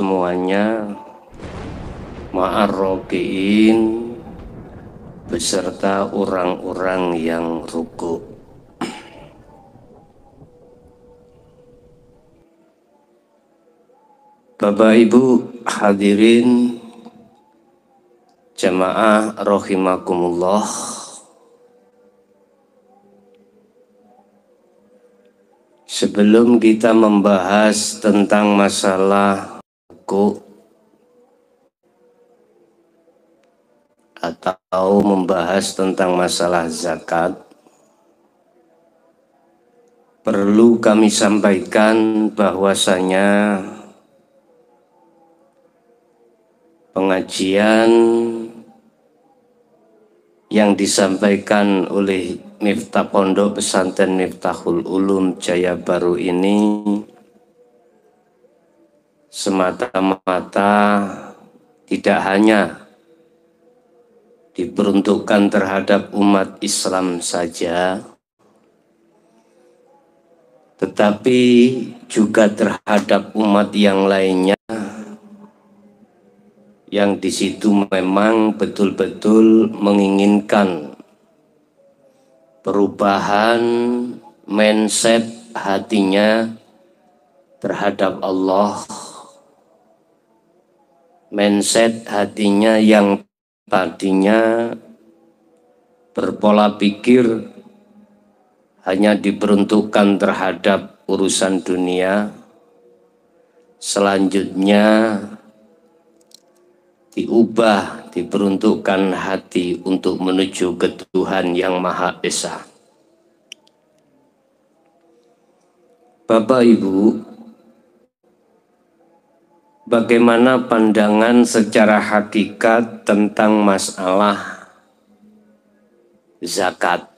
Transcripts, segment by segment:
semuanya ma'arrokiin beserta orang-orang yang ruku. Bapak Ibu hadirin jamaah rahimakumullah Sebelum kita membahas tentang masalah hukum atau membahas tentang masalah zakat, perlu kami sampaikan bahwasanya pengajian yang disampaikan oleh Miftah Pondok Pesantren Miftahul Ulum Jaya Baru ini semata-mata tidak hanya diperuntukkan terhadap umat Islam saja, tetapi juga terhadap umat yang lainnya yang di situ memang betul-betul menginginkan perubahan mindset hatinya terhadap Allah mindset hatinya yang tadinya berpola pikir hanya diperuntukkan terhadap urusan dunia selanjutnya diubah, diperuntukkan hati untuk menuju ke Tuhan yang Maha Esa. Bapak Ibu, bagaimana pandangan secara hakikat tentang masalah zakat?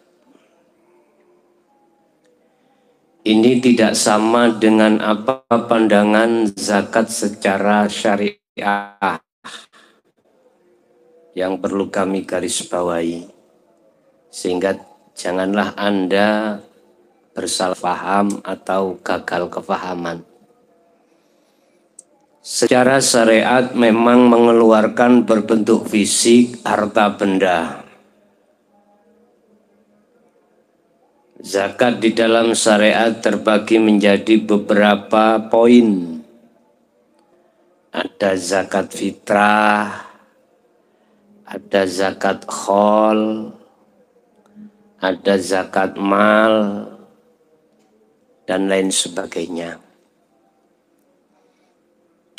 Ini tidak sama dengan apa pandangan zakat secara syariah yang perlu kami garis bawahi sehingga janganlah Anda bersalah paham atau gagal kefahaman. Secara syariat memang mengeluarkan berbentuk fisik harta benda. Zakat di dalam syariat terbagi menjadi beberapa poin. Ada zakat fitrah, ada zakat khol, ada zakat mal, dan lain sebagainya.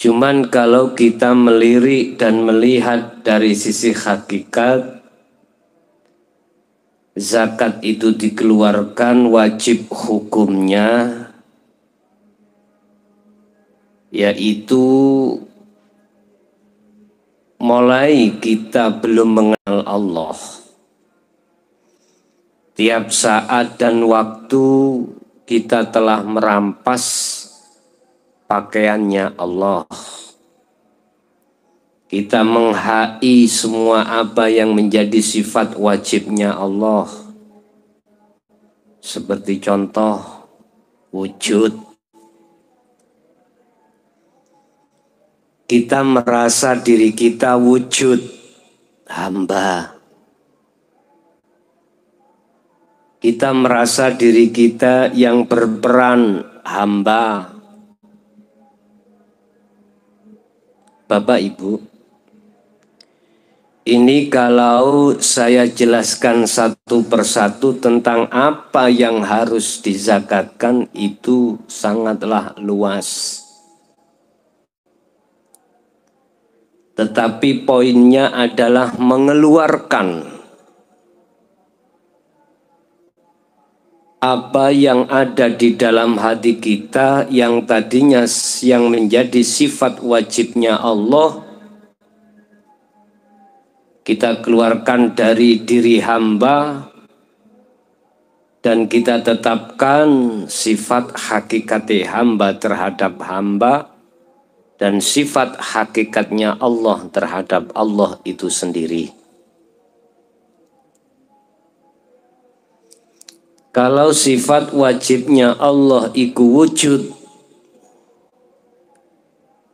Cuman kalau kita melirik dan melihat dari sisi hakikat, zakat itu dikeluarkan wajib hukumnya yaitu mulai kita belum mengenal Allah. Tiap saat dan waktu kita telah merampas pakaiannya Allah. Kita menghai semua apa yang menjadi sifat wajibnya Allah. Seperti contoh wujud, kita merasa diri kita wujud hamba. Kita merasa diri kita yang berperan hamba. Bapak Ibu, ini kalau saya jelaskan satu persatu tentang apa yang harus dizakatkan itu sangatlah luas. tetapi poinnya adalah mengeluarkan apa yang ada di dalam hati kita yang tadinya yang menjadi sifat wajibnya Allah kita keluarkan dari diri hamba dan kita tetapkan sifat hakikat hamba terhadap hamba dan sifat hakikatnya Allah terhadap Allah itu sendiri. Kalau sifat wajibnya Allah iku wujud,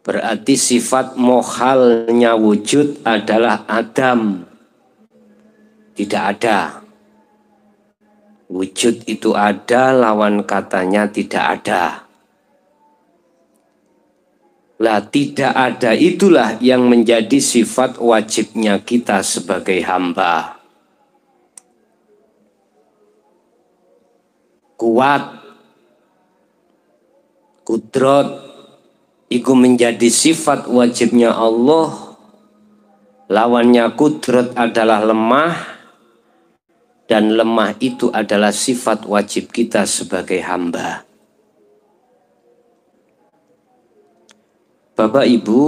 Berarti sifat mohalnya wujud adalah Adam. Tidak ada. Wujud itu ada, lawan katanya tidak ada. Lah tidak ada itulah yang menjadi sifat wajibnya kita sebagai hamba. Kuat, kudrot, itu menjadi sifat wajibnya Allah. Lawannya kudrat adalah lemah dan lemah itu adalah sifat wajib kita sebagai hamba. Bapak Ibu,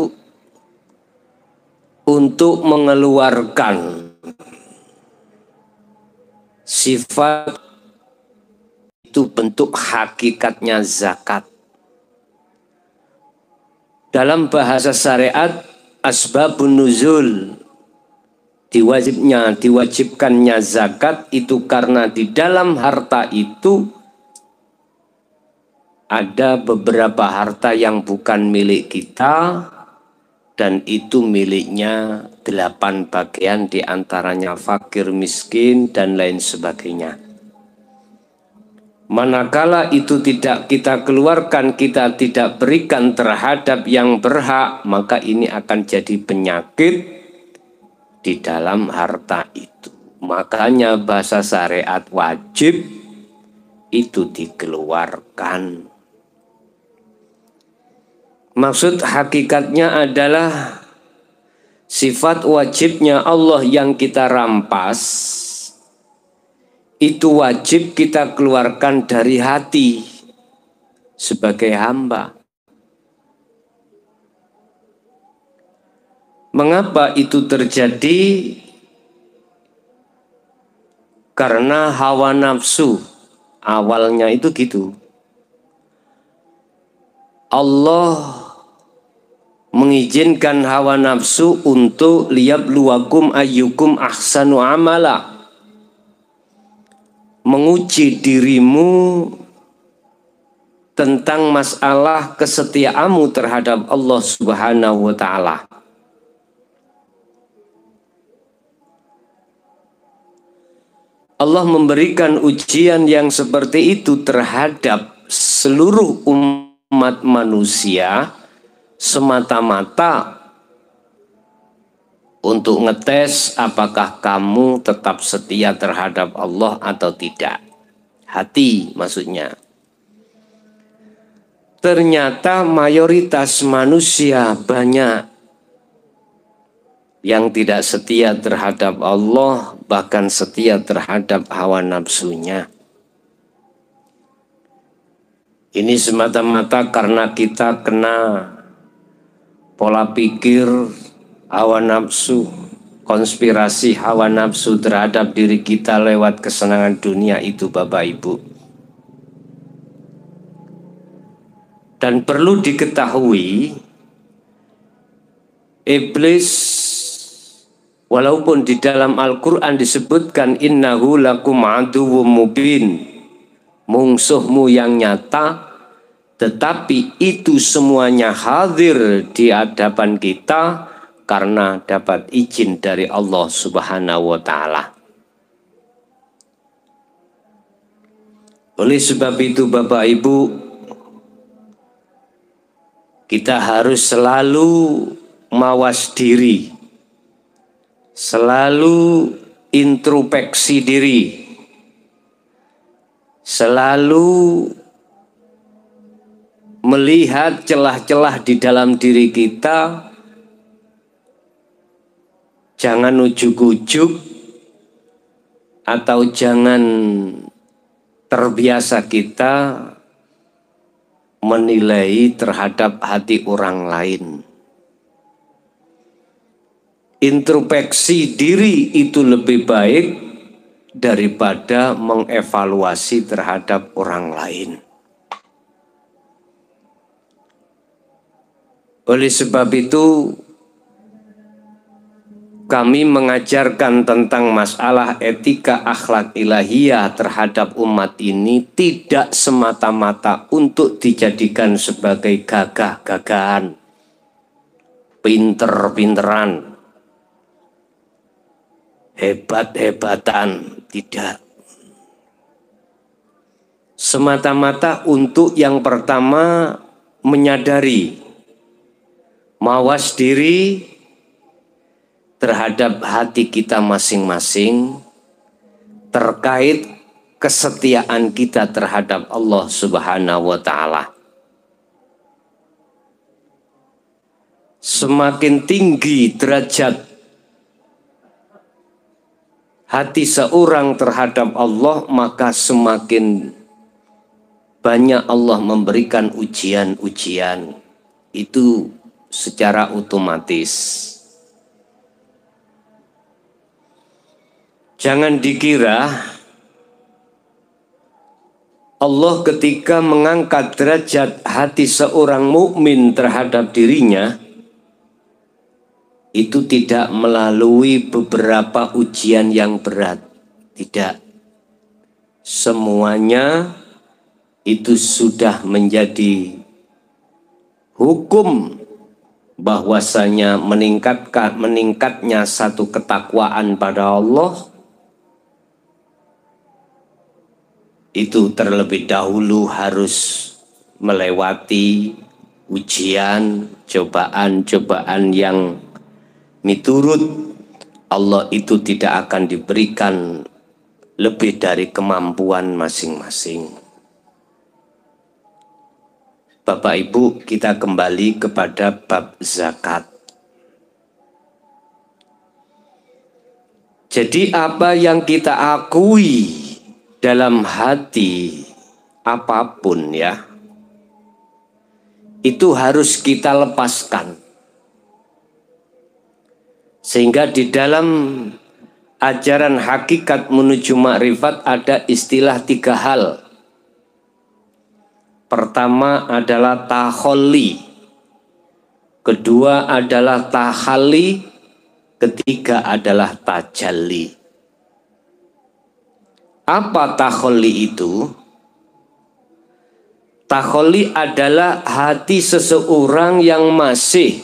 untuk mengeluarkan sifat itu bentuk hakikatnya zakat. Dalam bahasa syariat asbabun nuzul diwajibnya diwajibkannya zakat itu karena di dalam harta itu ada beberapa harta yang bukan milik kita dan itu miliknya delapan bagian di antaranya fakir miskin dan lain sebagainya. Manakala itu tidak kita keluarkan, kita tidak berikan terhadap yang berhak, maka ini akan jadi penyakit di dalam harta itu. Makanya bahasa syariat wajib itu dikeluarkan. Maksud hakikatnya adalah sifat wajibnya Allah yang kita rampas itu wajib kita keluarkan dari hati sebagai hamba. Mengapa itu terjadi? Karena hawa nafsu awalnya itu gitu. Allah mengizinkan hawa nafsu untuk liab luwakum ayyukum ahsanu amala menguji dirimu tentang masalah kesetiaanmu terhadap Allah Subhanahu wa taala. Allah memberikan ujian yang seperti itu terhadap seluruh umat manusia semata-mata untuk ngetes apakah kamu tetap setia terhadap Allah atau tidak. Hati maksudnya. Ternyata mayoritas manusia banyak yang tidak setia terhadap Allah, bahkan setia terhadap hawa nafsunya. Ini semata-mata karena kita kena pola pikir hawa nafsu, konspirasi hawa nafsu terhadap diri kita lewat kesenangan dunia itu Bapak Ibu. Dan perlu diketahui iblis walaupun di dalam Al-Qur'an disebutkan innahu lakum aduwwum mubin mungsuhmu yang nyata tetapi itu semuanya hadir di hadapan kita karena dapat izin dari Allah Subhanahu wa taala. Oleh sebab itu Bapak Ibu kita harus selalu mawas diri. Selalu introspeksi diri. Selalu melihat celah-celah di dalam diri kita Jangan ujuk-ujuk atau jangan terbiasa kita menilai terhadap hati orang lain. Introspeksi diri itu lebih baik daripada mengevaluasi terhadap orang lain. Oleh sebab itu, kami mengajarkan tentang masalah etika akhlak ilahiyah terhadap umat ini tidak semata-mata untuk dijadikan sebagai gagah-gagahan. pinter-pinteran, hebat-hebatan, tidak. Semata-mata untuk yang pertama menyadari, mawas diri terhadap hati kita masing-masing terkait kesetiaan kita terhadap Allah Subhanahu wa taala. Semakin tinggi derajat hati seorang terhadap Allah, maka semakin banyak Allah memberikan ujian-ujian. Itu secara otomatis. Jangan dikira Allah ketika mengangkat derajat hati seorang mukmin terhadap dirinya, itu tidak melalui beberapa ujian yang berat. Tidak. Semuanya itu sudah menjadi hukum bahwasanya meningkatkan meningkatnya satu ketakwaan pada Allah itu terlebih dahulu harus melewati ujian, cobaan-cobaan yang miturut Allah itu tidak akan diberikan lebih dari kemampuan masing-masing. Bapak Ibu, kita kembali kepada bab zakat. Jadi apa yang kita akui dalam hati apa pun ya, itu harus kita lepaskan. Sehingga di dalam ajaran hakikat menuju makrifat ada istilah tiga hal. Pertama adalah taholi. Kedua adalah tahali. Ketiga adalah tajalli. Apa taholi itu? Taholi adalah hati seseorang yang masih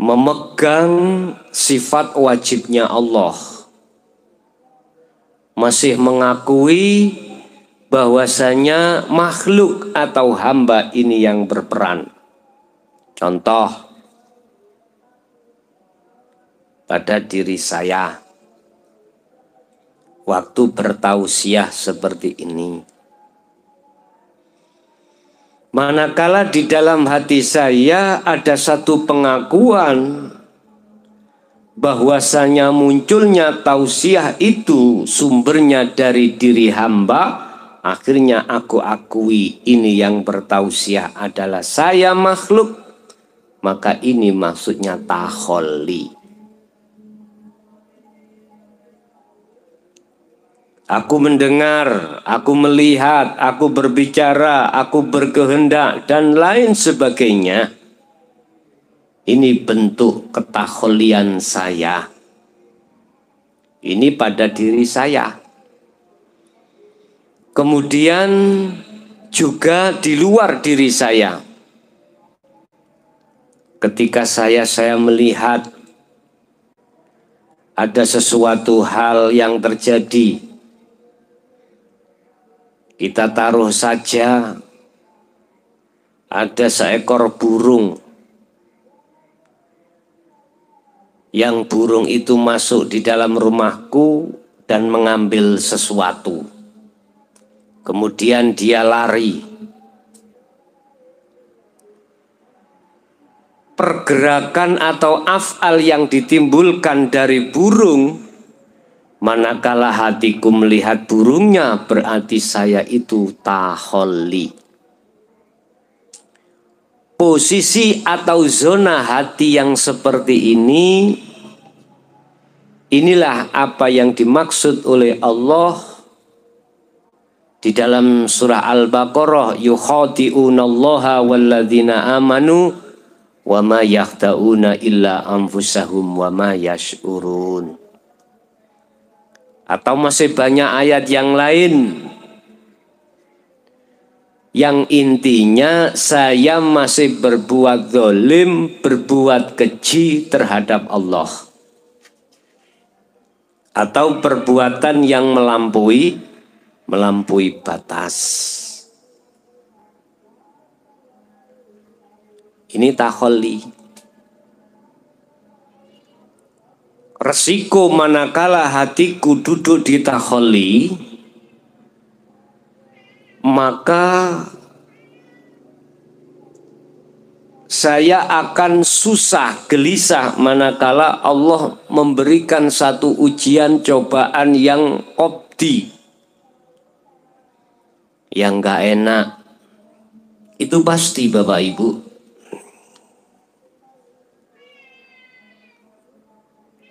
memegang sifat wajibnya Allah masih mengakui bahwasanya makhluk atau hamba ini yang berperan. Contoh pada diri saya waktu bertausiah seperti ini. Manakala di dalam hati saya ada satu pengakuan bahwasanya munculnya tausiah itu sumbernya dari diri hamba, akhirnya aku akui ini yang bertausiah adalah saya makhluk, maka ini maksudnya taholi. Aku mendengar, aku melihat, aku berbicara, aku berkehendak, dan lain sebagainya. Ini bentuk ketahulian saya. Ini pada diri saya. Kemudian juga di luar diri saya. Ketika saya saya melihat ada sesuatu hal yang terjadi kita taruh saja ada seekor burung yang burung itu masuk di dalam rumahku dan mengambil sesuatu. Kemudian dia lari. Pergerakan atau afal yang ditimbulkan dari burung Manakala hatiku melihat burungnya berarti saya itu taholi. Posisi atau zona hati yang seperti ini inilah apa yang dimaksud oleh Allah di dalam surah Al-Baqarah yukhati'unallaha walladzina amanu wa ma illa anfusahum wa ma yash'urun. Atau masih banyak ayat yang lain yang intinya saya masih berbuat dolim, berbuat keji terhadap Allah. Atau perbuatan yang melampaui, melampaui batas. Ini taholi. Resiko manakala hatiku duduk di taholi, maka saya akan susah gelisah manakala Allah memberikan satu ujian cobaan yang opti yang gak enak. Itu pasti Bapak Ibu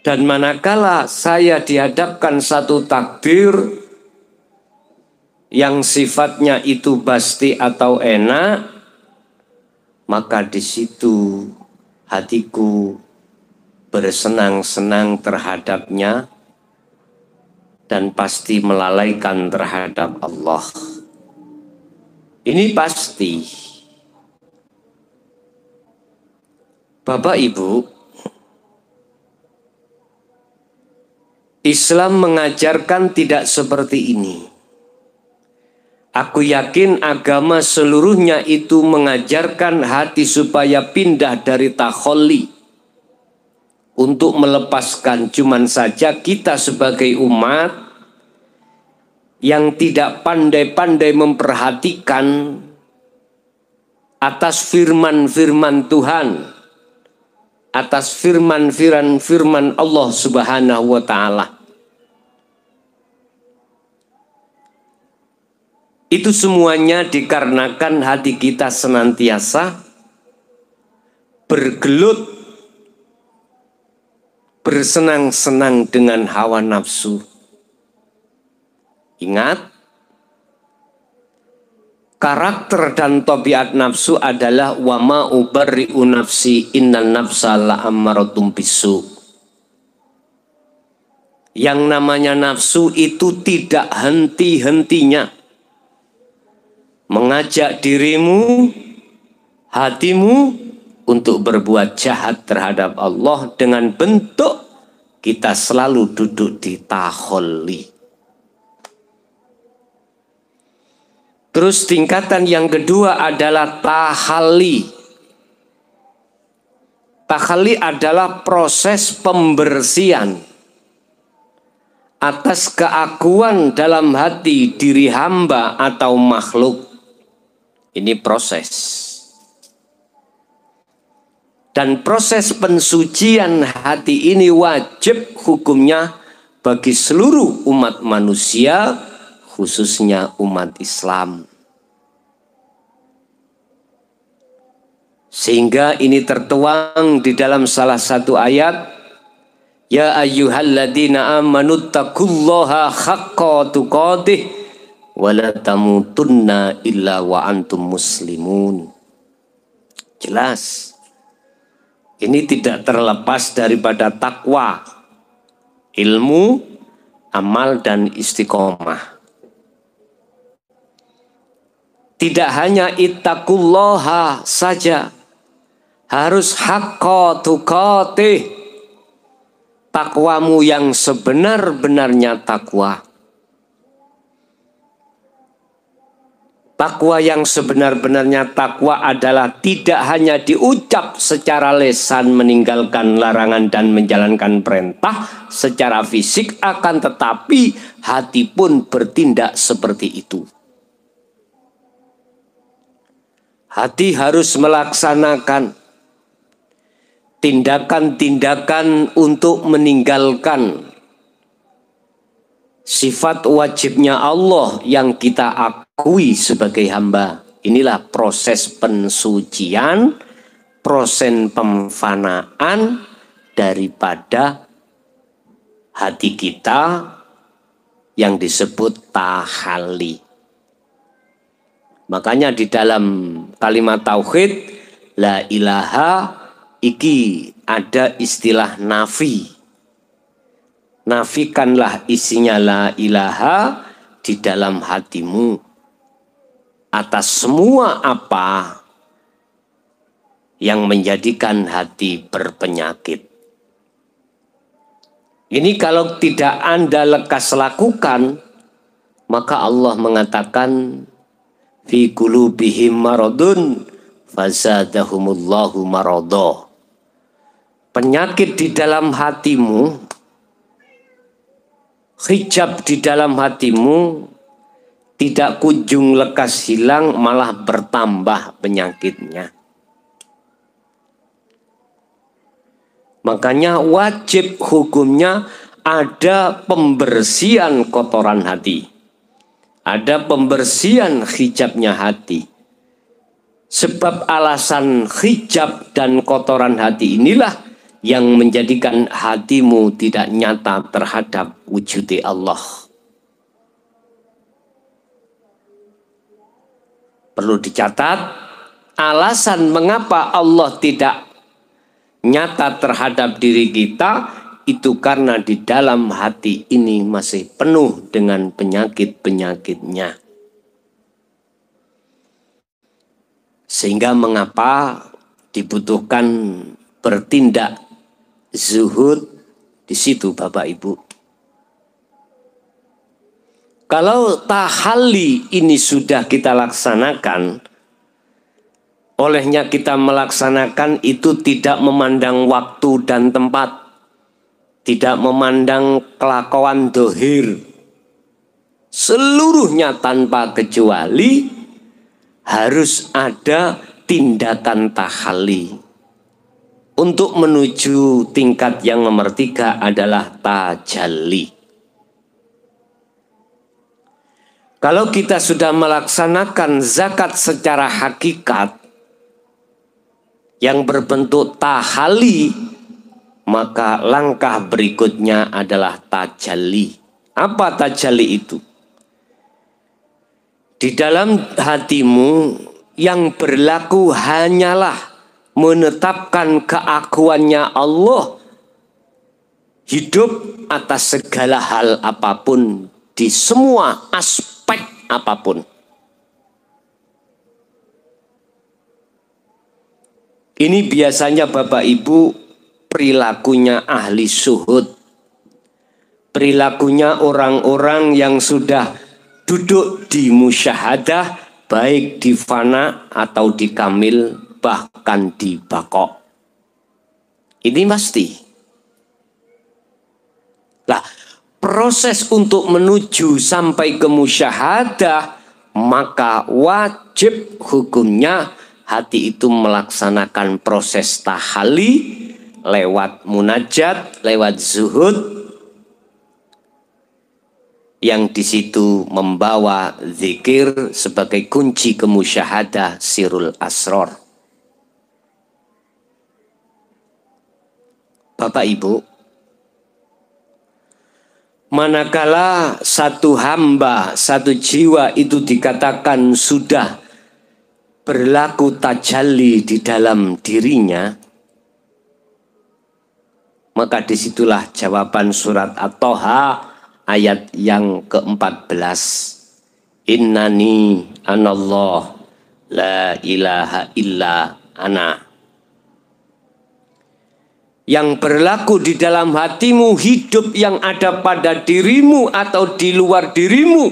dan manakala saya dihadapkan satu takdir yang sifatnya itu pasti atau enak, maka di situ hatiku bersenang-senang terhadapnya dan pasti melalaikan terhadap Allah. Ini pasti. Bapak Ibu, Islam mengajarkan tidak seperti ini. Aku yakin agama seluruhnya itu mengajarkan hati supaya pindah dari takholi untuk melepaskan cuman saja kita sebagai umat yang tidak pandai-pandai memperhatikan atas firman-firman Tuhan atas firman-firman Allah Subhanahu wa taala Itu semuanya dikarenakan hati kita senantiasa bergelut, bersenang-senang dengan hawa nafsu. Ingat, karakter dan tabiat nafsu adalah wama ubarri'u nafsi innan nafsa la'amaratum bisu. Yang namanya nafsu itu tidak henti-hentinya mengajak dirimu, hatimu untuk berbuat jahat terhadap Allah dengan bentuk kita selalu duduk di taholi. Terus tingkatan yang kedua adalah tahali. Tahali adalah proses pembersihan atas keakuan dalam hati diri hamba atau makhluk. Ini proses. Dan proses pensucian hati ini wajib hukumnya bagi seluruh umat manusia, khususnya umat Islam. Sehingga ini tertuang di dalam salah satu ayat Ya ayyuhalladzina amanu taqullaha haqqa tuqatih wala tamutunna illa wa antum muslimun. Jelas. Ini tidak terlepas daripada takwa, ilmu, amal dan istiqomah. Tidak hanya ittaqullaha saja, harus haqqa tuqatih. Takwamu yang sebenar-benarnya takwa. Takwa yang sebenar-benarnya takwa adalah tidak hanya diucap secara lesan meninggalkan larangan dan menjalankan perintah secara fisik akan tetapi hati pun bertindak seperti itu. Hati harus melaksanakan tindakan-tindakan untuk meninggalkan sifat wajibnya Allah yang kita akui sebagai hamba. Inilah proses pensucian, proses pemfanaan daripada hati kita yang disebut tahali. Makanya di dalam kalimat tauhid la ilaha iki ada istilah nafi nafikanlah isinya la ilaha di dalam hatimu. atas semua apa yang menjadikan hati berpenyakit. Ini kalau tidak Anda lekas lakukan, maka Allah mengatakan fi qulubihim maradun fazadahumullahu maradha. Penyakit di dalam hatimu, hijab di dalam hatimu tidak kunjung lekas hilang malah bertambah penyakitnya. Makanya wajib hukumnya ada pembersihan kotoran hati. Ada pembersihan hijabnya hati. Sebab alasan hijab dan kotoran hati inilah yang menjadikan hatimu tidak nyata terhadap wujud Allah. Perlu dicatat, alasan mengapa Allah tidak nyata terhadap diri kita itu karena di dalam hati ini masih penuh dengan penyakit-penyakitnya. Sehingga mengapa dibutuhkan bertindak zuhud di situ Bapak Ibu. Kalau tahalli ini sudah kita laksanakan, Olehnya kita melaksanakan itu tidak memandang waktu dan tempat. Tidak memandang kelakuan dohir. Seluruhnya tanpa kecuali harus ada tindakan tahali. Untuk menuju tingkat yang nomor tiga adalah tajalli. Kalau kita sudah melaksanakan zakat secara hakikat, yang berbentuk tahali, maka langkah berikutnya adalah tajalli. Apa tajalli itu? Di dalam hatimu yang berlaku hanyalah menetapkan keakuannya Allah hidup atas segala hal apa pun di semua aspek apa pun. Ini biasanya Bapak Ibu perilakunya ahli suhud. Perilakunya orang-orang yang sudah duduk di musyahadah baik di fana atau di kamil bahkan di bakok. Ini pasti. Lah, proses untuk menuju sampai ke musyahadah maka wajib hukumnya hati itu melaksanakan proses tahali lewat munajat, lewat zuhud yang di situ membawa zikir sebagai kunci kemusyahadah sirul asror. Bapak Ibu, manakala satu hamba, satu jiwa itu dikatakan sudah berlaku tajalli di dalam dirinya, maka di situlah jawaban surat At-Toha ayat yang ke-14. Innani anallah la ilaha illa ana. Yang berlaku di dalam hatimu, hidup yang ada pada dirimu atau di luar dirimu,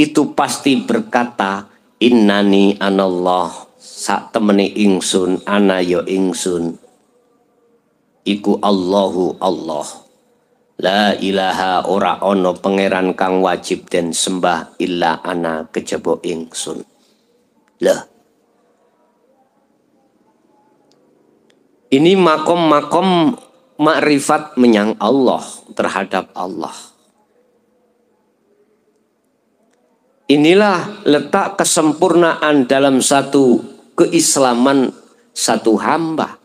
itu pasti berkata, Innani anallah sak temeni ingsun ana yo ya ingsun iku Allahu Allah La ilaha ora ono pangeran kang wajib dan sembah illa ana kejaba ingsun. Lah. Ini makom-makom makrifat menyang Allah terhadap Allah. Inilah letak kesempurnaan dalam satu keislaman satu hamba.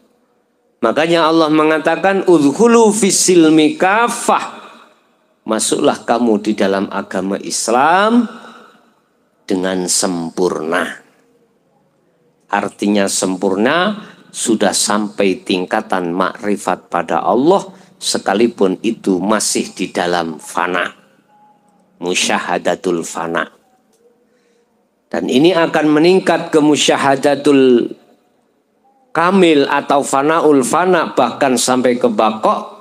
Makanya Allah mengatakan udhulu fisil mikafah. Masuklah kamu di dalam agama Islam dengan sempurna. Artinya sempurna sudah sampai tingkatan makrifat pada Allah sekalipun itu masih di dalam fana. Musyahadatul fana Dan ini akan meningkat ke musyahadatul kamil atau fanaul fana bahkan sampai ke bakok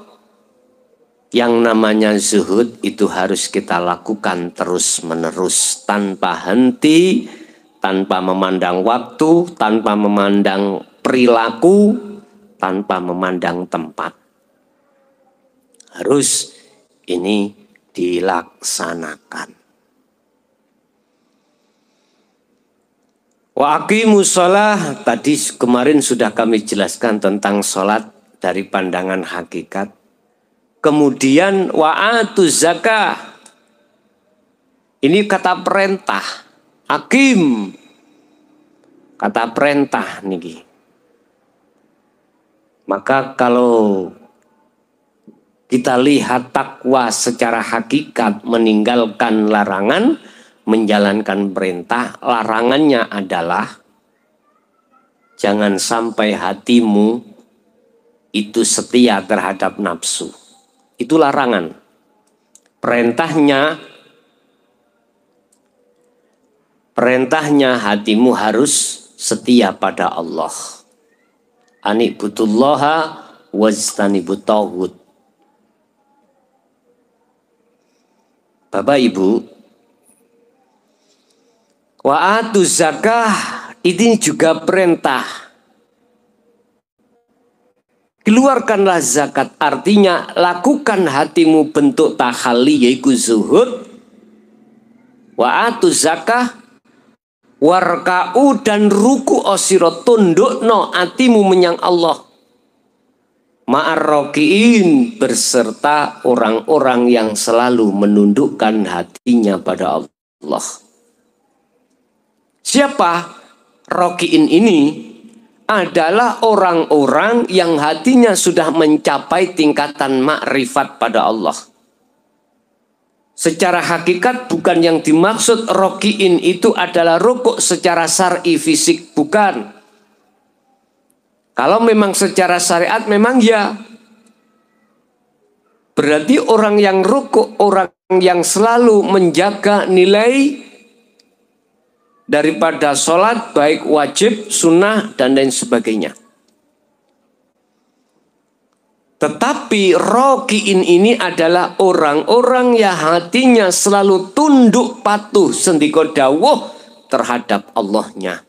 yang namanya zuhud itu harus kita lakukan terus menerus tanpa henti, tanpa memandang waktu, tanpa memandang perilaku, tanpa memandang tempat. Harus ini dilaksanakan. Wa musolah tadi kemarin sudah kami jelaskan tentang sholat dari pandangan hakikat. Kemudian wa'atu zakah. Ini kata perintah. Hakim. Kata perintah nih. Maka kalau kita lihat takwa secara hakikat meninggalkan larangan, menjalankan perintah, larangannya adalah jangan sampai hatimu itu setia terhadap nafsu. Itu larangan. Perintahnya perintahnya hatimu harus setia pada Allah. Anikutullaha wajtanibut tauhid. Bapak Ibu, Wa'atu zakah ini juga perintah. Keluarkanlah zakat artinya lakukan hatimu bentuk tahali yaitu zuhud. Wa'atu zakah warka'u dan ruku osiro tunduk no hatimu menyang Allah. Ma'arrokiin berserta orang-orang yang selalu menundukkan hatinya pada Allah. Siapa? Rokiin ini adalah orang-orang yang hatinya sudah mencapai tingkatan makrifat pada Allah. Secara hakikat bukan yang dimaksud rokiin itu adalah rukuk secara syar'i fisik, bukan. Kalau memang secara syariat memang ya. Berarti orang yang rukuk, orang yang selalu menjaga nilai daripada sholat baik wajib, sunnah, dan lain sebagainya. Tetapi rokiin ini adalah orang-orang yang hatinya selalu tunduk patuh sendiko dawuh terhadap Allahnya.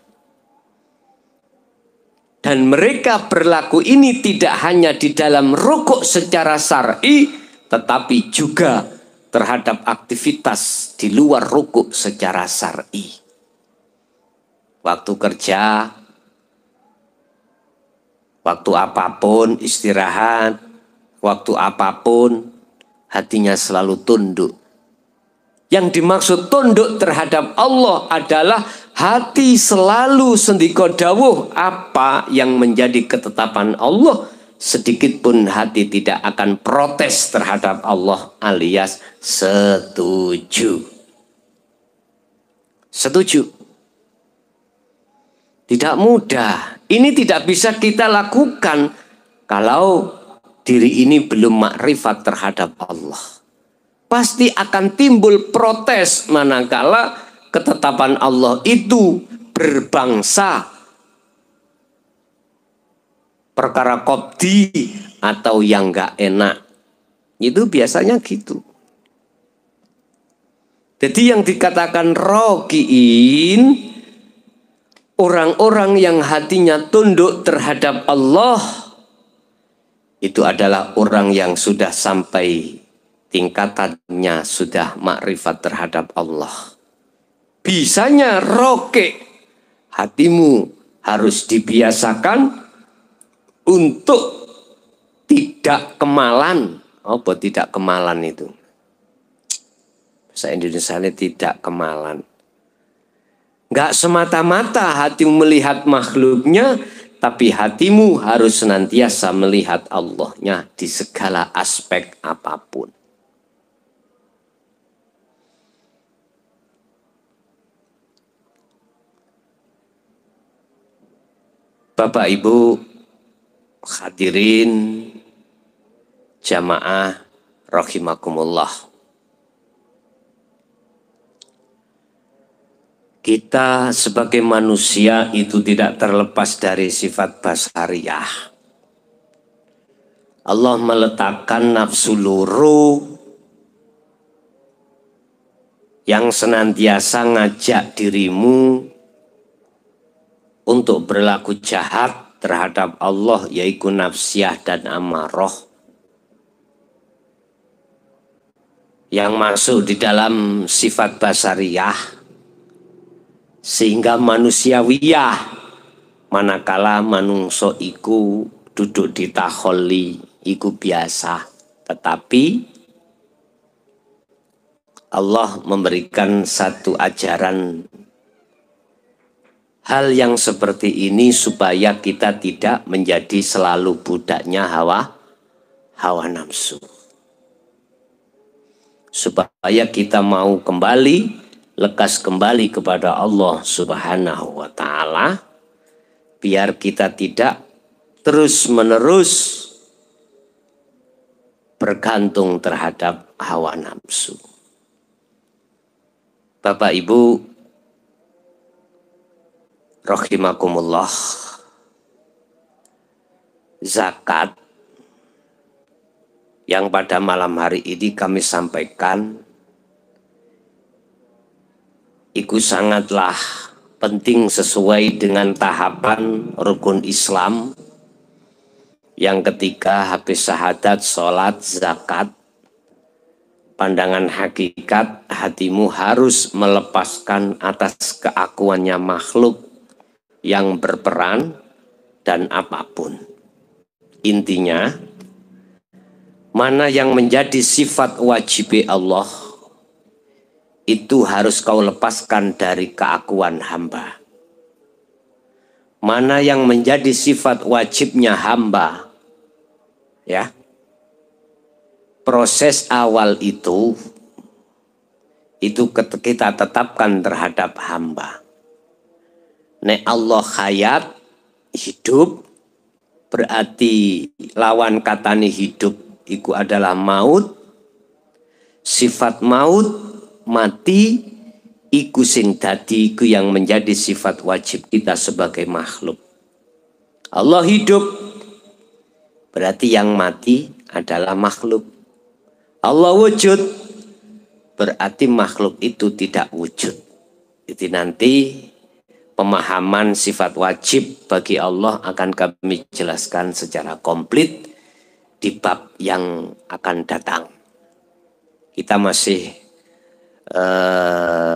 Dan mereka berlaku ini tidak hanya di dalam rukuk secara syar'i, tetapi juga terhadap aktivitas di luar rukuk secara syar'i waktu kerja, waktu apa pun istirahat, waktu apa pun hatinya selalu tunduk. Yang dimaksud tunduk terhadap Allah adalah hati selalu sendiko dawuh apa yang menjadi ketetapan Allah sedikit pun hati tidak akan protes terhadap Allah alias setuju. Setuju. Tidak mudah. Ini tidak bisa kita lakukan kalau diri ini belum makrifat terhadap Allah. Pasti akan timbul protes manakala ketetapan Allah itu berbangsa perkara kopdi atau yang gak enak. Itu biasanya gitu. Jadi yang dikatakan rogiin orang-orang yang hatinya tunduk terhadap Allah itu adalah orang yang sudah sampai tingkatannya sudah makrifat terhadap Allah. Bisanya roke hatimu harus dibiasakan untuk tidak kemalan. Apa tidak kemalan itu? Bahasa Indonesia ini tidak kemalan Gak semata-mata hatimu melihat makhluknya, tapi hatimu harus senantiasa melihat Allahnya di segala aspek apa pun. Bapak Ibu hadirin jamaah rahimakumullah. Kita sebagai manusia itu tidak terlepas dari sifat basariah. Allah meletakkan nafsu luru yang senantiasa ngajak dirimu untuk berlaku jahat terhadap Allah yaitu nafsiyah dan amarah yang masuk di dalam sifat basariah sehingga manusiawiyah manakala manungso iku duduk di taholi iku biasa. Tetapi Allah memberikan satu ajaran. Hal yang seperti ini supaya kita tidak menjadi selalu budaknya hawa hawa nafsu. Supaya kita mau kembali lekas kembali kepada Allah Subhanahu wa taala biar kita tidak terus-menerus bergantung terhadap hawa nafsu. Bapak Ibu rahimakumullah zakat yang pada malam hari ini kami sampaikan itu sangatlah penting sesuai dengan tahapan rukun Islam yang ketiga habis syahadat, sholat, zakat, pandangan hakikat hatimu harus melepaskan atas keakuannya makhluk yang berperan dan apa pun. Intinya, mana yang menjadi sifat wajib Allah itu harus kau lepaskan dari keakuan hamba. Mana yang menjadi sifat wajibnya hamba, ya. Proses awal itu itu kita tetapkan terhadap hamba. Nek Allah hayat hidup berarti lawan katani hidup itu adalah maut. Sifat maut mati iku sing dadi iku yang menjadi sifat wajib kita sebagai makhluk. Allah hidup berarti yang mati adalah makhluk. Allah wujud berarti makhluk itu tidak wujud. Itu nanti pemahaman sifat wajib bagi Allah akan kami jelaskan secara komplit di bab yang akan datang. Kita masih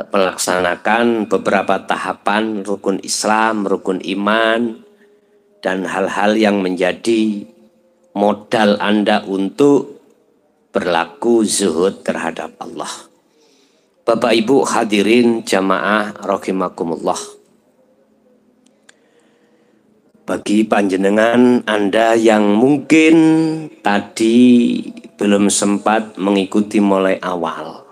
melaksanakan beberapa tahapan rukun Islam, rukun iman, dan hal-hal yang menjadi modal Anda untuk berlaku zuhud terhadap Allah. Bapak Ibu hadirin jamaah rahimakumullah. Bagi panjenengan Anda yang mungkin tadi belum sempat mengikuti mulai awal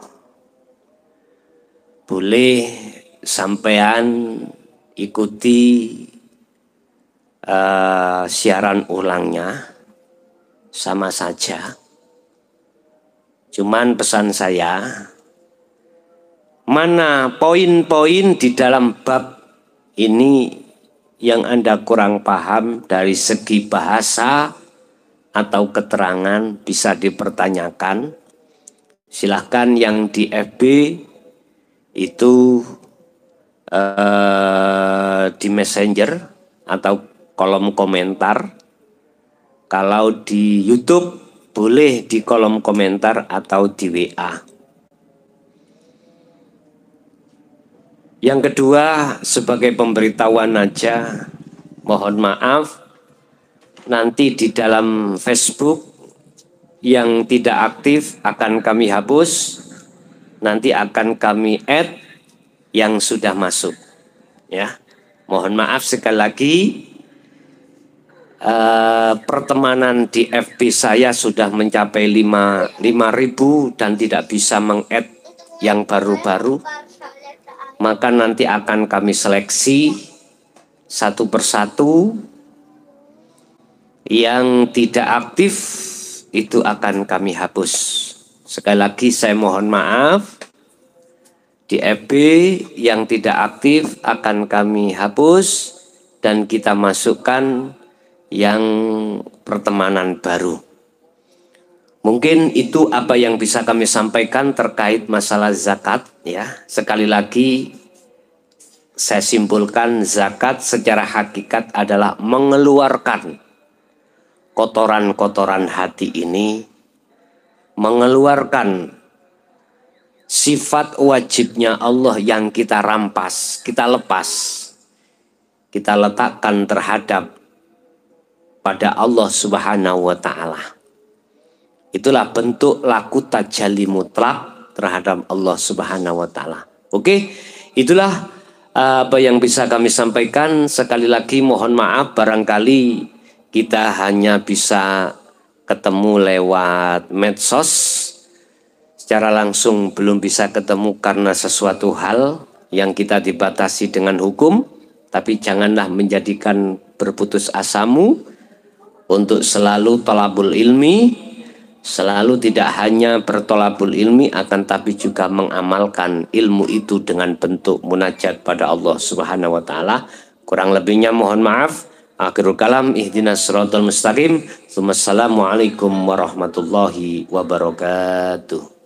boleh sampean ikuti uh, siaran ulangnya sama saja. Cuman pesan saya, mana poin-poin di dalam bab ini yang Anda kurang paham dari segi bahasa atau keterangan bisa dipertanyakan. Silahkan yang di FB itu uh, di Messenger atau kolom komentar. Kalau di YouTube boleh di kolom komentar atau di WA. Yang kedua, sebagai pemberitahuan aja, mohon maaf nanti di dalam Facebook yang tidak aktif akan kami hapus nanti akan kami add yang sudah masuk. Ya, mohon maaf sekali lagi. Uh, pertemanan di FB saya sudah mencapai 5 ribu dan tidak bisa meng-add yang baru-baru maka nanti akan kami seleksi satu persatu yang tidak aktif itu akan kami hapus Sekali lagi saya mohon maaf Di FB yang tidak aktif akan kami hapus dan kita masukkan yang pertemanan baru. Mungkin itu apa yang bisa kami sampaikan terkait masalah zakat ya. Sekali lagi saya simpulkan zakat secara hakikat adalah mengeluarkan kotoran-kotoran hati ini mengeluarkan sifat wajibnya Allah yang kita rampas, kita lepas, kita letakkan terhadap pada Allah Subhanahu wa taala. Itulah bentuk laku tajalli mutlak terhadap Allah Subhanahu wa taala. Oke, itulah uh, apa yang bisa kami sampaikan. Sekali lagi mohon maaf barangkali kita hanya bisa ketemu lewat medsos secara langsung belum bisa ketemu karena sesuatu hal yang kita dibatasi dengan hukum tapi janganlah menjadikan berputus asamu untuk selalu tolabul ilmi selalu tidak hanya bertolabul ilmi akan tapi juga mengamalkan ilmu itu dengan bentuk munajat pada Allah Subhanahu wa taala. Kurang lebihnya mohon maaf. Akhirul kalam ihdinas siratal mustaqim. Wassalamualaikum warahmatullahi wabarakatuh.